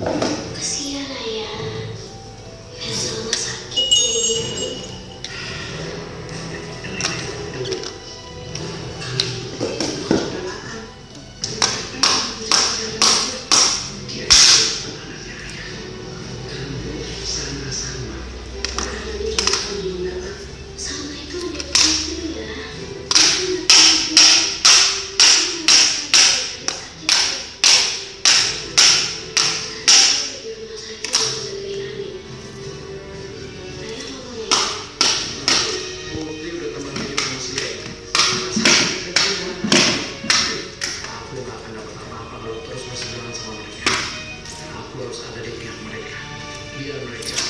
Cause apa-apa kalau terus berseberangan sama mereka. Aku harus ada di pihak mereka. Biar mereka.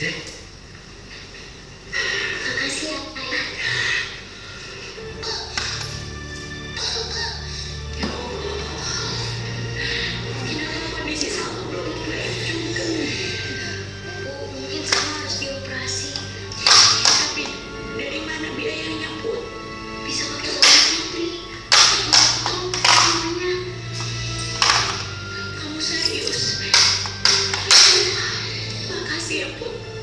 Makasih ya, ayah. Kenapa kondisi belum baik juga? Bu, mungkin. Tapi dari mana biayanya, Bu? Bisa pakai uang semuanya. Kamu serius? 100%.